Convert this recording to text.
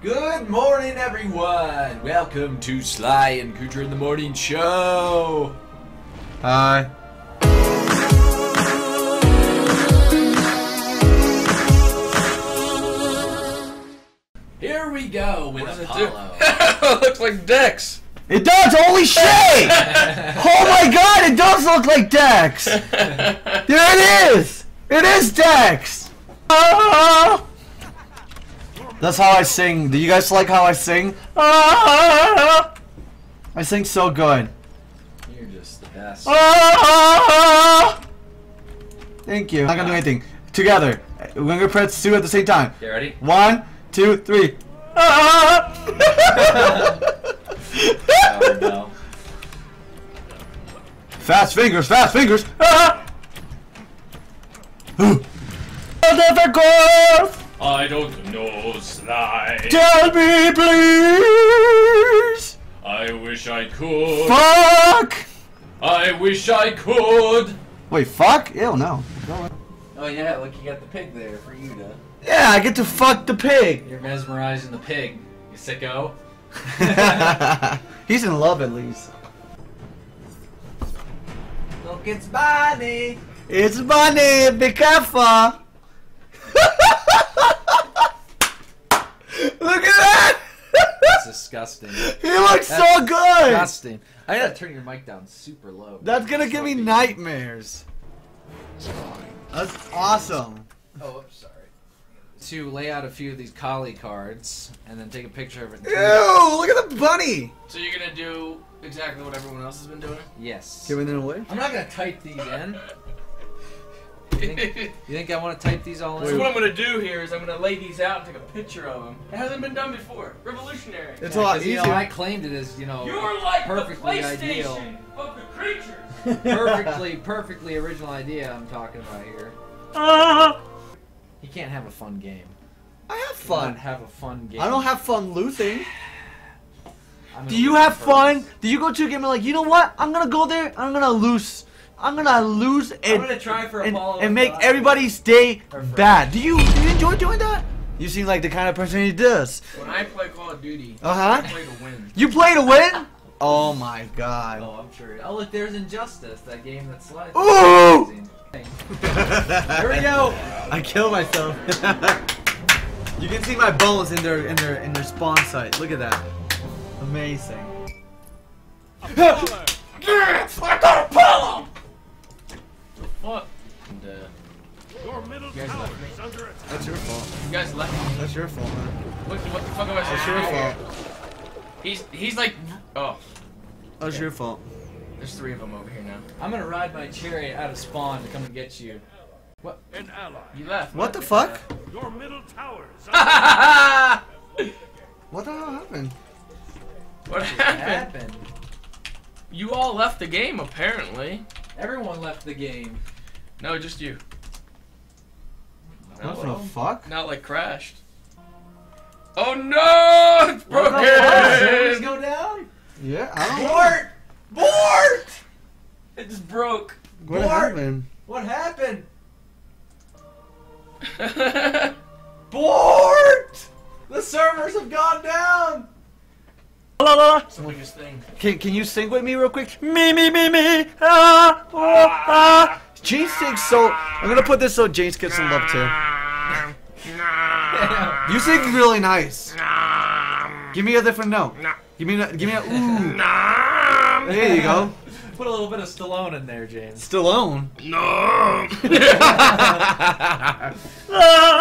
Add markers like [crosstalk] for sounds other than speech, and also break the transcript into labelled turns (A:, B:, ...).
A: Good morning, everyone. Welcome to Sly and Kootra in the Morning Show.
B: Hi.
A: Here we go with
C: What does it
A: Apollo. [laughs]
C: Looks like Dex.
B: It does. Holy shit! [laughs] oh my god! It does look like Dex. [laughs] There it is. It is Dex. Ah! That's how I sing. Do you guys like how I sing? Ah! I sing so good.
A: You're just the best.
B: Ah! Thank you. I'm Not gonna do anything. Together. We're gonna press two at the same time.
A: You ready?
B: One, two, three. Ah!
A: Oh, no.
B: Fast fingers, fast fingers. Ah! Difficult.
C: I don't know, Sly.
B: Tell me, please.
C: I wish I could.
B: Fuck.
C: I wish I could.
B: Wait, fuck? Ew, no.
A: Oh yeah, look, you got the pig there for you to.
B: Yeah, I get to fuck the pig.
A: You're mesmerizing the pig. You sicko. [laughs]
B: He's in love at least.
A: Look, it's Bonnie.
B: It's money. Be careful. Look at that.
A: That's disgusting. [laughs]
B: he looks so good.
A: Disgusting. I gotta turn your mic down super low.
B: That's gonna give me nightmares. That's awesome.
A: Oh, I'm sorry. To lay out a few of these collie cards and then take a picture of it. and
B: Ew!
A: it.
B: Look at the bunny.
C: So you're gonna do exactly what everyone else has been doing?
A: Yes.
B: Giving it away.
A: I'm not gonna type these in. You think, you think I want to type these all
C: So
A: in?
C: what I'm gonna do here is I'm gonna lay these out and take a picture of them. It hasn't been done before. Revolutionary.
B: It's a lot
A: 'cause, you know,
B: easier.
A: I claimed it as you know
C: You're like
A: perfectly
C: the
A: ideal.
C: PlayStation of the creatures. [laughs] [laughs]
A: perfectly, perfectly original idea I'm talking about here.
B: Ah.
A: You can't have a fun game.
B: I have
A: Not
B: fun.
A: have a fun game.
B: I don't have fun losing. [sighs] Do you have
A: first.
B: fun? Do you go to a game and like, you know what? I'm gonna go there. I'm gonna lose. I'm gonna lose and,
C: I'm gonna try for
B: and, and make
C: God.
B: everybody's day bad. Do you do you enjoy doing that? You seem like the kind of person who does.
C: When I play Call of Duty,
B: Uh huh.
C: I play to win.
B: You play to win? Oh my god.
A: Oh, I'm sure. Oh, look, there's Injustice, that game that's like.
B: Ooh!
A: Amazing.
B: Here we go. I killed myself. [laughs] you can see my bones in their in their in their spawn site. Look at that. Amazing.
C: What? [laughs] And, uh,
D: Your middle
C: You guys
D: tower
C: left me.
D: is under attack.
B: That's your fault.
C: you guys left me.
B: That's your fault, man.
C: What, what the fuck am I supposed
B: That's
C: to
B: your
C: do here?
B: fault.
C: He's he's like, oh,
B: That's your fault.
C: there's three of them over here now.
A: I'm gonna ride my chariot out of spawn to come and get you. What?
D: An ally.
C: You left.
B: What the fuck?
D: Your middle tower is [laughs] under
B: What the hell happened?
C: what
A: What
C: happened?
A: happened?
C: You all left the game apparently.
A: Everyone left the game.
C: No, just you.
B: What
C: No,
B: the fuck?
C: Not like crashed. Oh no! It's broken.
A: the fuck? Servers go down?
B: Yeah, I don't know.
A: Bort! Bort!
C: It just broke.
B: What
A: Bort!
B: happened?
A: What happened? [laughs] Bort! The servers have gone down!
C: It's the weakest thing.
B: Can, can you sing with me real quick? Me, me, me, me. Ah, oh, ah. James sings so. I'm gonna put this so James gets some love too. [laughs] You sing really nice. Give me a different note. Give me a, give me a ooh. There you go.
A: Put a little bit of Stallone in there, James.
B: Stallone.
C: No. [laughs]
B: Ah,
A: Bort!